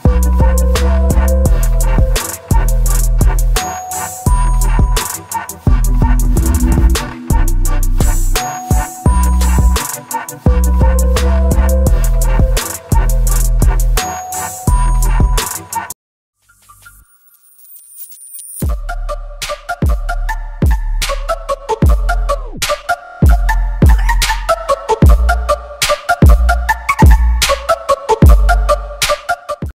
Bye.